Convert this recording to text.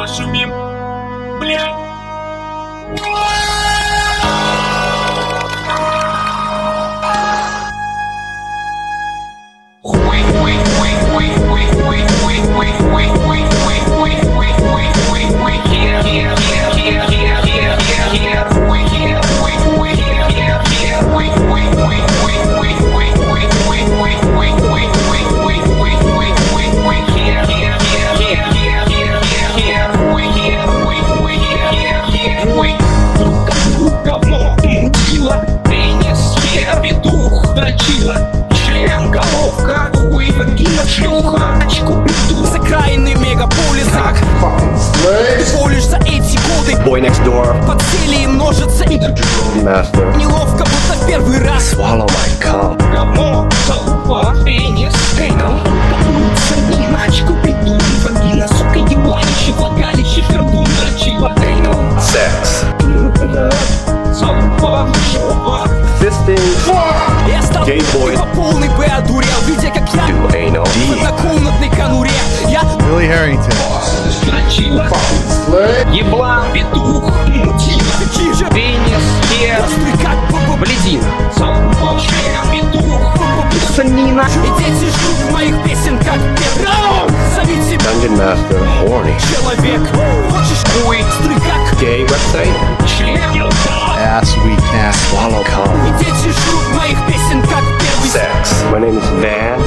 пошумим. Петух, дрочила Член, головка, хуй, вагина, шлюха Очку, петух, с окраины мегаполиса. Так Всего за эти годы. Boy next door, Подсели и множатся и master. Неловко, будто в первый раз. Swallow my cum. говно, залупа, пенис, эйнал Санина, очку, петух, вагина, сука, ебанище, влагалище, пердун, дрочила Эйнал, Sex. Я стал Gay boy. по полной бы одурел Видя, как я в однокомнатной конуре. Я Billy Harrington. Дрочила Еблан, петух, же Пенис, острый, как б- б- бледин петух, санина. И дети ждут моих песен, как Петра Зовите Dungeon master. Horny. человек. Хочешь? Хуй, острый, как. Gay website. член, Ass we can. Swallow My name is Van.